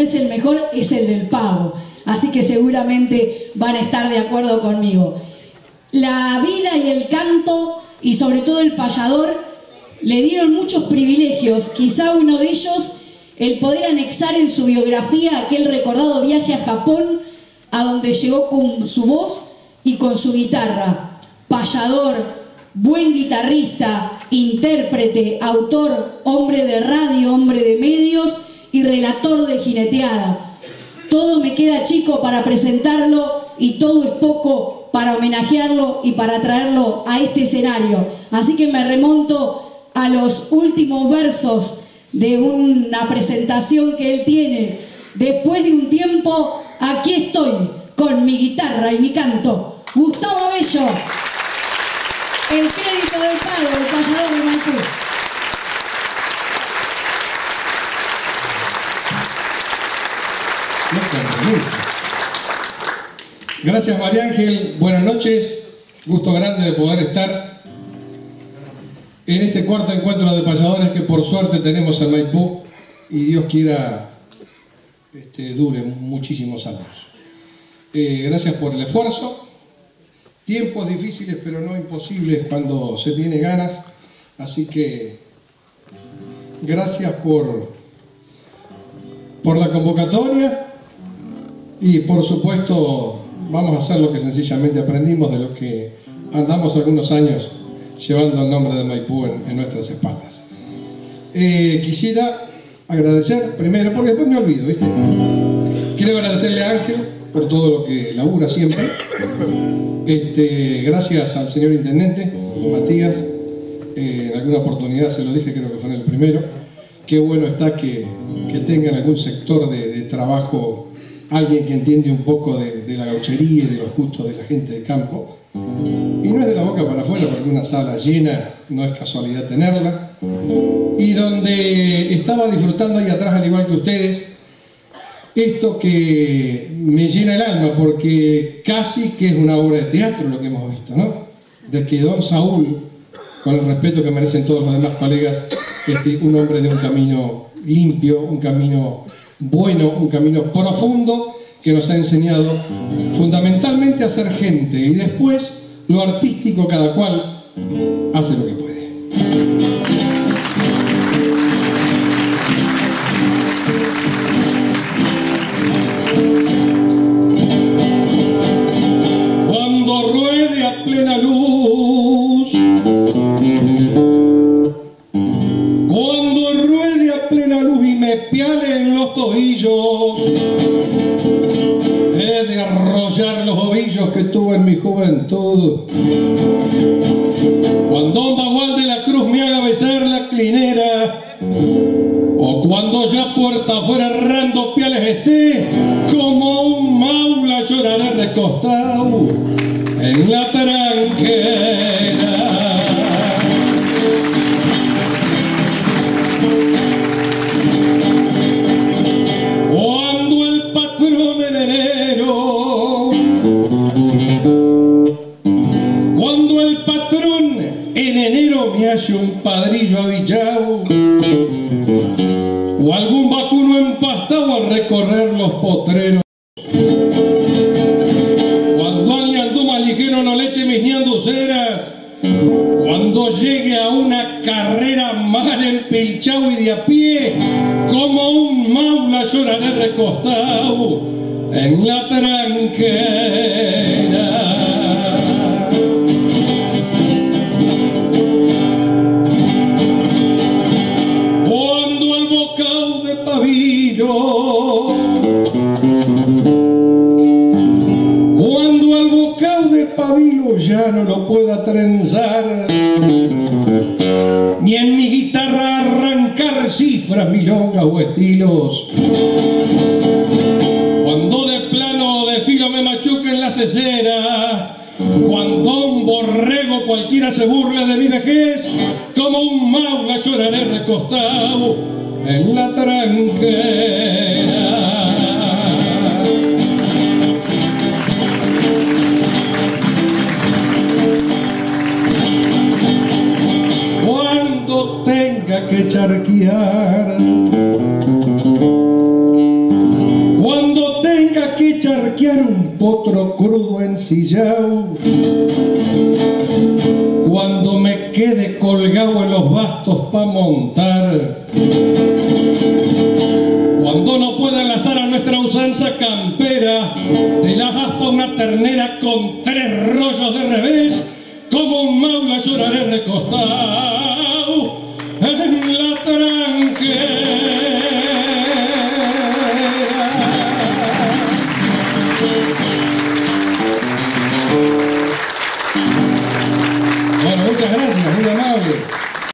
es el mejor, es el del pago. Así que seguramente van a estar de acuerdo conmigo. La vida y el canto, y sobre todo el payador, le dieron muchos privilegios. Quizá uno de ellos, el poder anexar en su biografía aquel recordado viaje a Japón, a donde llegó con su voz y con su guitarra. Payador, buen guitarrista, intérprete, autor, hombre de radio, hombre de medios y relator de jineteada. Todo me queda chico para presentarlo y todo es poco para homenajearlo y para traerlo a este escenario. Así que me remonto a los últimos versos de una presentación que él tiene. Después de un tiempo, aquí estoy con mi guitarra y mi canto. Gustavo Bello, el crédito del pago, el payador de Maipú. Gracias María Ángel, buenas noches, gusto grande de poder estar en este cuarto encuentro de payadores que por suerte tenemos en Maipú. Y Dios quiera este, dure muchísimos años. Eh, gracias por el esfuerzo, tiempos difíciles pero no imposibles cuando se tiene ganas, así que gracias por, por la convocatoria y por supuesto vamos a hacer lo que sencillamente aprendimos de lo que andamos algunos años llevando el nombre de Maipú en, nuestras espaldas. Eh, quisiera agradecer primero, porque después me olvido, ¿viste? Quiero agradecerle a Ángel por todo lo que labura siempre. Este, gracias al señor Intendente, Matías. Eh, en alguna oportunidad se lo dije, creo que fue el primero. Qué bueno está que, que tengan algún sector de trabajo alguien que entiende un poco de, la gauchería y de los gustos de la gente de campo. Y no es de la boca para afuera, porque una sala llena no es casualidad tenerla. Y donde estaba disfrutando ahí atrás, al igual que ustedes, esto que me llena el alma, porque casi que es una obra de teatro lo que hemos visto, ¿no? De que don Saúl, con el respeto que merecen todos los demás colegas, este, un hombre de un camino limpio, un camino bueno, un camino profundo que nos ha enseñado fundamentalmente a ser gente y después lo artístico cada cual hace lo que puede. Cuando ruede a plena luz Cuando ruede a plena luz y me piale He de arrollar los ovillos que tuve en mi juventud. Cuando un bagual de la cruz me haga besar la clinera O cuando ya puerta afuera errando piales esté Como un maula lloraré recostado en la tranquera avillado, o algún vacuno empastado al recorrer los potreros, cuando alguien ando más ligero no le eche mis ñanduceras, cuando llegue a una carrera mal empilchado y de a pie, como un maula lloraré recostado en la tranquera. De Cuando el bocado de pabilo ya no lo pueda trenzar, ni en mi guitarra arrancar cifras, milongas o estilos. Cuando de plano de filo me machuque en la cesera, cuando un borrego cualquiera se burle de mi vejez, como un maula lloraré recostado en la tranquera. cuando tenga que charquear que charquear un potro crudo ensillao. Quede colgado en los bastos pa' montar. Cuando no pueda enlazar a nuestra usanza campera, de la aspa una ternera con tres rollos de revés, como un maula lloraré recostado en la tranquera.